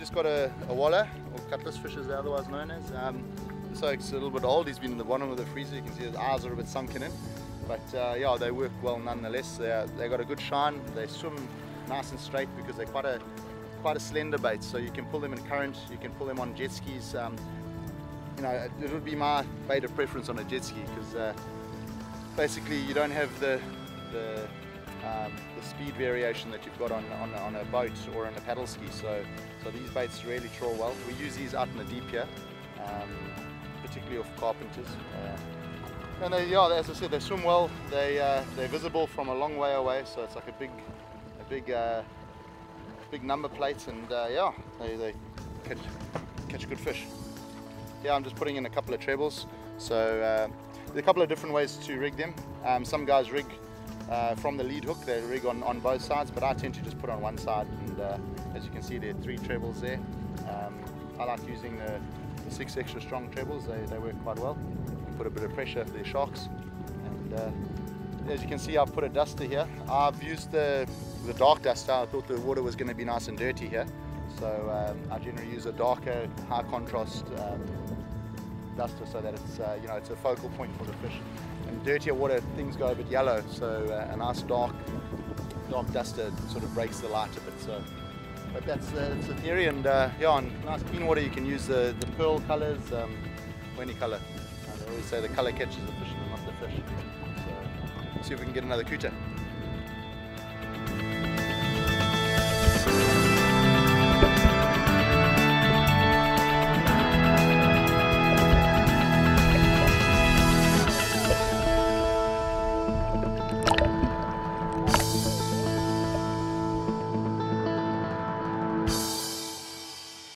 Kawala, or cutlass fish as they're otherwise known as. Um, so it's a little bit old, he's been in the bottom of the freezer, you can see his eyes are a bit sunken in. But uh, yeah, they work well nonetheless. They they got a good shine, they swim nice and straight because they're quite a quite a slender bait. So you can pull them in current, you can pull them on jet skis. Um, you know, it would be my bait of preference on a jet ski because uh, basically you don't have the the, um, the speed variation that you've got on, on, on, a boat or on a paddle ski. So, so these baits really trawl well. We use these out in the deep here, um, particularly off carpenters. Uh, and they, yeah, as I said, they swim well. They uh, they're visible from a long way away, so it's like a big, a big, uh, big number plates, and uh, yeah, they, they catch catch good fish. Yeah, I'm just putting in a couple of trebles. So uh, there's a couple of different ways to rig them. Um, some guys rig uh, from the lead hook, they rig on, on both sides, but I tend to just put on one side. And uh, as you can see, there are three trebles there. Um, I like using the, the, six extra strong trebles, they, they work quite well. Put a bit of pressure for the sharks. And uh, as you can see, I've put a duster here. I've used the, the dark duster. I thought the water was going to be nice and dirty here. So um, I generally use a darker, high contrast um, duster so that it's, uh, you know, it's a focal point for the fish. In dirtier water, things go a bit yellow, so uh, a nice dark, dark duster sort of breaks the light a bit. So, but that's, uh, that's the theory, and uh, yeah, on nice clean water you can use the, the pearl colors, um, any. And they always say the color catches the fish, not the fish. So, see if we can get another couta.